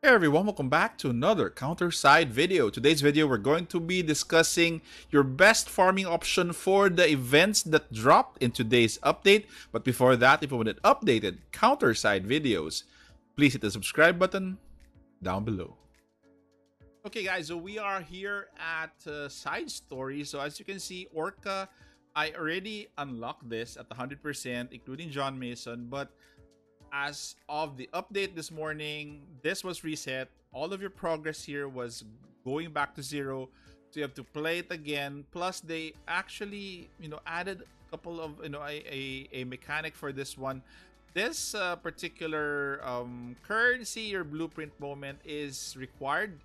Hey everyone, welcome back to another counter side video. Today's video we're going to be discussing your best farming option for the events that dropped in today's update. But before that, if you wanted updated counter side videos, please hit the subscribe button down below. Okay guys, so we are here at uh, side story. So as you can see, Orca, I already unlocked this at 100% including John Mason, but as of the update this morning, this was reset. All of your progress here was going back to zero. So you have to play it again. Plus, they actually, you know, added a couple of, you know, a, a, a mechanic for this one. This uh, particular um, currency or blueprint moment is required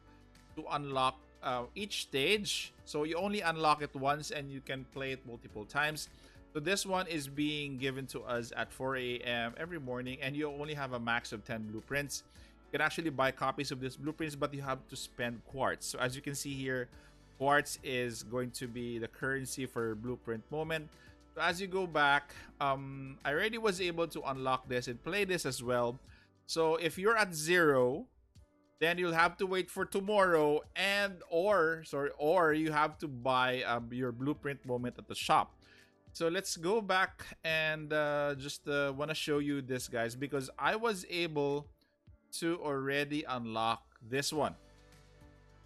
to unlock uh, each stage. So you only unlock it once and you can play it multiple times. So this one is being given to us at 4 a.m. every morning, and you only have a max of 10 blueprints. You can actually buy copies of these blueprints, but you have to spend quartz. So as you can see here, quartz is going to be the currency for blueprint moment. So as you go back, um, I already was able to unlock this and play this as well. So if you're at zero, then you'll have to wait for tomorrow and or sorry or you have to buy um, your blueprint moment at the shop so let's go back and uh, just uh, want to show you this, guys, because I was able to already unlock this one.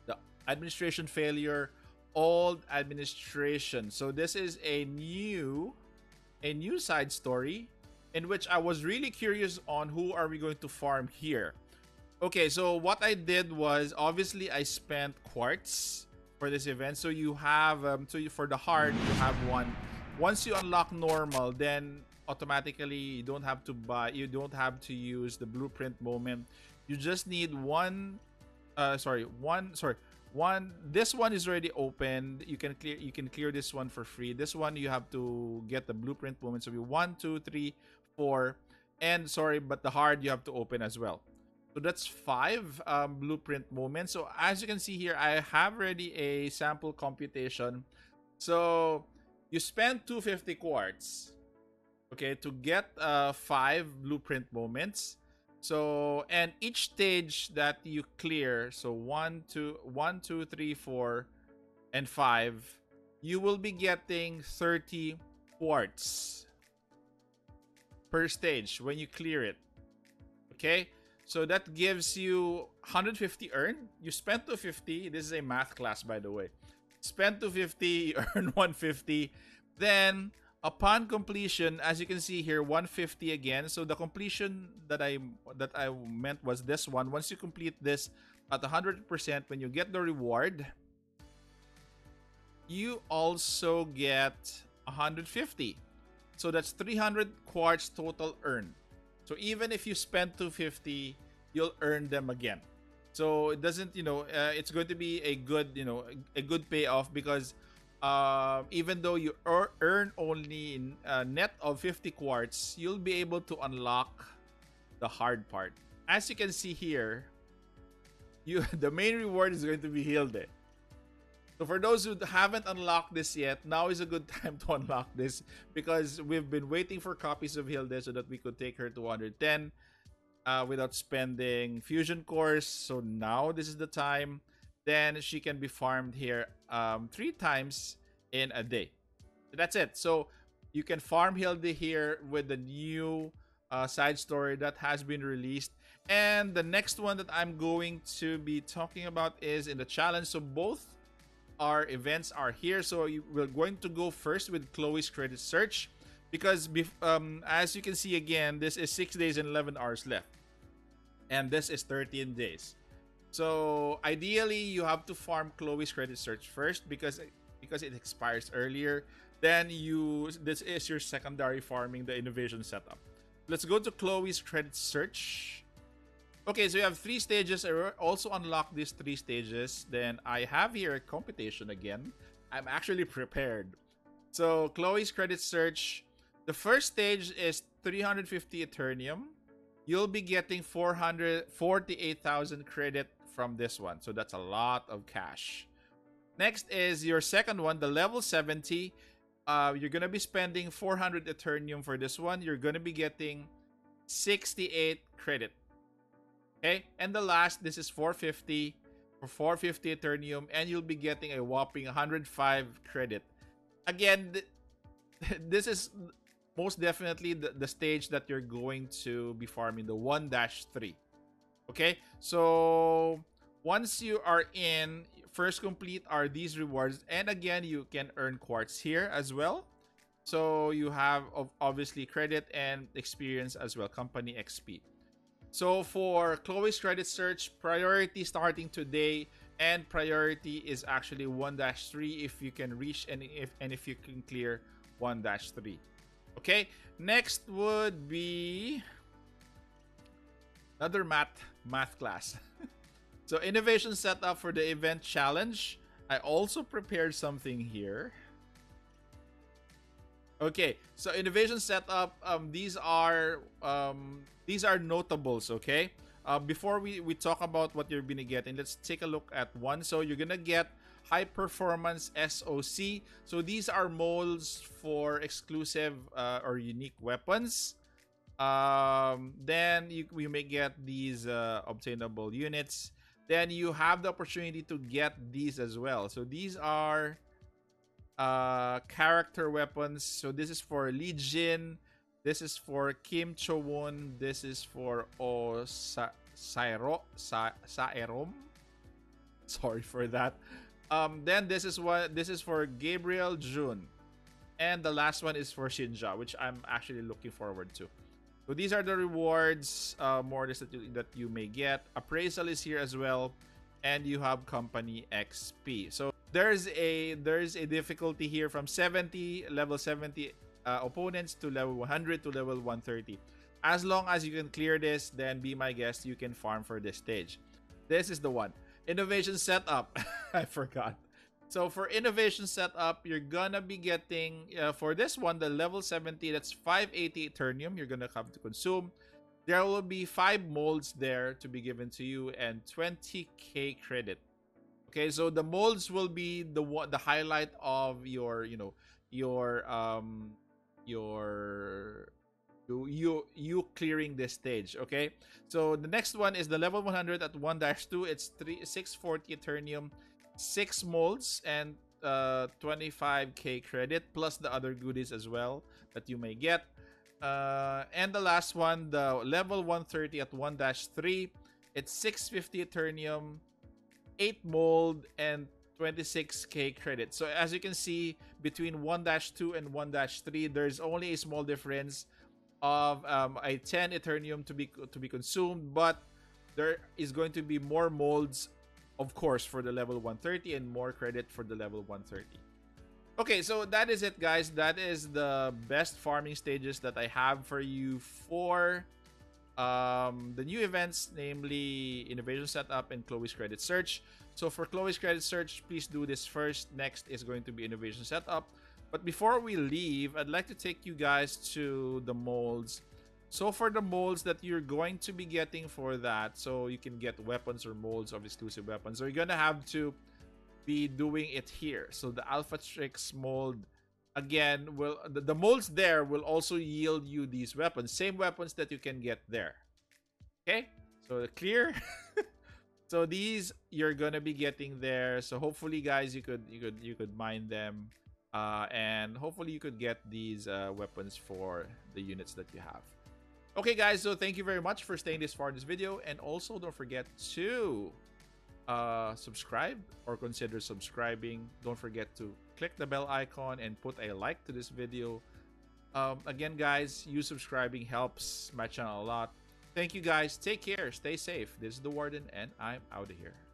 The administration failure, old administration. So this is a new, a new side story in which I was really curious on who are we going to farm here. Okay, so what I did was obviously I spent quartz for this event. So you have, um, so you, for the hard, you have one once you unlock normal, then automatically you don't have to buy, you don't have to use the blueprint moment. You just need one, uh, sorry, one, sorry, one. This one is already open. You can clear, you can clear this one for free. This one you have to get the blueprint moment. So we one, two, three, four, and sorry, but the hard you have to open as well. So that's five um, blueprint moments. So as you can see here, I have already a sample computation. So you spend 250 quartz okay to get uh five blueprint moments. So and each stage that you clear so one two one two three four and five you will be getting 30 quartz per stage when you clear it okay? So that gives you 150 earned you spent 250 this is a math class by the way spend 250, earn 150. Then, upon completion, as you can see here, 150 again. So the completion that I that I meant was this one. Once you complete this at 100%, when you get the reward, you also get 150. So that's 300 quartz total earned. So even if you spend 250, you'll earn them again. So it doesn't, you know, uh, it's going to be a good, you know, a good payoff because uh, even though you er earn only uh, net of 50 quartz, you'll be able to unlock the hard part. As you can see here, you the main reward is going to be Hilde. So for those who haven't unlocked this yet, now is a good time to unlock this because we've been waiting for copies of Hilde so that we could take her to 110 uh, without spending fusion cores. So now this is the time. Then she can be farmed here um, three times in a day. That's it. So you can farm Hilde here with the new uh, side story that has been released. And the next one that I'm going to be talking about is in the challenge. So both our events are here. So you, we're going to go first with Chloe's credit search because um, as you can see again, this is 6 days and 11 hours left and this is 13 days. So ideally, you have to farm Chloe's credit search first because because it expires earlier. Then you this is your secondary farming the innovation setup. Let's go to Chloe's credit search. Okay, so you have three stages. I also unlock these three stages. Then I have here a computation again. I'm actually prepared. So Chloe's credit search. The first stage is 350 Eternium you'll be getting 448,000 credit from this one. So that's a lot of cash. Next is your second one, the level 70. Uh, you're going to be spending 400 Eternium for this one. You're going to be getting 68 credit. Okay, and the last, this is 450 for 450 Eternium, and you'll be getting a whopping 105 credit. Again, th this is most definitely the, the stage that you're going to be farming, the 1-3. Okay, so once you are in, first complete are these rewards. And again, you can earn quartz here as well. So you have obviously credit and experience as well, company XP. So for Chloe's credit search, priority starting today and priority is actually 1-3 if you can reach and if and if you can clear 1-3. Okay, next would be another math math class. so innovation setup for the event challenge. I also prepared something here. Okay, so innovation setup. Um, these are um, these are notables. Okay. Uh, before we we talk about what you're gonna get, and let's take a look at one. So you're gonna get high performance SOC. So these are molds for exclusive uh, or unique weapons. Um, then you, you may get these uh, obtainable units. Then you have the opportunity to get these as well. So these are uh, character weapons. So this is for Lee Jin. This is for Kim Cho Won. This is for O Sa Saero Sa Saerom. Sorry for that. Um, then this is what this is for Gabriel June, And the last one is for Shinja, which I'm actually looking forward to. So these are the rewards, uh, more that you, that you may get. Appraisal is here as well, and you have company XP. So there's a there's a difficulty here from 70 level 70 uh, opponents to level 100 to level 130 as long as you can clear this then be my guest you can farm for this stage this is the one innovation setup i forgot. So for innovation setup you're gonna be getting uh, for this one the level 70 that's 580 eternium you're gonna have to consume. There will be five molds there to be given to you and 20k credit. Okay, so the molds will be the the highlight of your, you know, your um your you you you clearing this stage okay? So the next one is the level 100 at 1-2 it's 3 640 eternium 6 molds and uh 25k credit plus the other goodies as well that you may get uh and the last one the level 130 at 1-3 it's 650 eternium 8 mold, and 26k credit. So as you can see, between 1-2 and 1-3, there's only a small difference of um, a 10 Eternium to be to be consumed, but there is going to be more molds, of course, for the level 130 and more credit for the level 130. Okay, so that is it, guys. That is the best farming stages that I have for you for um, the new events, namely Innovation Setup and Chloe's Credit Search. So for Chloe's Credit Search, please do this first. Next is going to be Innovation Setup. But before we leave, I'd like to take you guys to the molds. So for the molds that you're going to be getting for that, so you can get weapons or molds of exclusive weapons, so you're gonna have to be doing it here. So the Alpha Tricks mold again will the, the molds there will also yield you these weapons same weapons that you can get there. Okay? So clear? So these you're gonna be getting there. So hopefully guys you could you could you could mine them uh, and hopefully you could get these uh, weapons for the units that you have okay guys so thank you very much for staying this far in this video and also don't forget to uh, subscribe or consider subscribing. Don't forget to click the bell icon and put a like to this video. Um, again, guys, you subscribing helps my channel a lot. Thank you guys. Take care. Stay safe. This is the Warden, and I'm out of here.